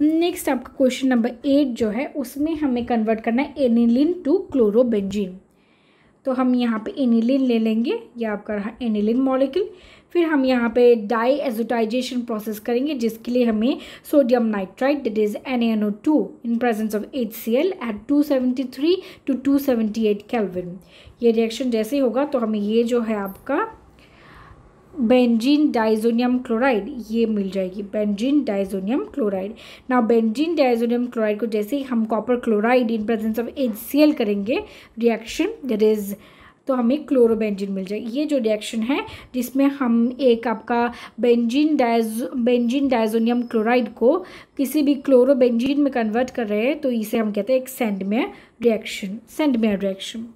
Next आपका question number eight जो है, उसमें हमें कन्वर्ट करना है एनिलिन टू क्लोरोबेंजीन तो हम यहाँ पे एनिलिन ले लेंगे, ये आपका रहा एनिलिन मॉलिक्यूल फिर हम यहाँ पे डाई एजोटाइजेशन प्रोसेस करेंगे, जिसके लिए हमें sodium nitrite that is N N O two in presence of H C L at two seventy three to two seventy eight kelvin ये रिएक्शन जैसे ही होगा तो हमें ये जो है आपका बेंजीन डाइजोनियम क्लोराइड, ये मिल जाएगी। Benzene diazonium chloride. ना बेंजीन डाइजोनियम क्लोराइड को जैसे ही हम copper chloride in presence of H करेंगे रिएक्शन दैट इज़ तो हमें क्लोरोबेंजिन मिल जाएगी। ये जो रिएक्शन है, जिसमें हम एक आपका बेंजीन डाइज, बेंजीन डाइजोनियम क्लोराइड को किसी भी क्लोरोबेंजीन में कन्वर्ट कर रहे हैं तो इसे हम कहते हैं एक सेंडमेयर रिएक्शन सेंडमेयर रिएक्शन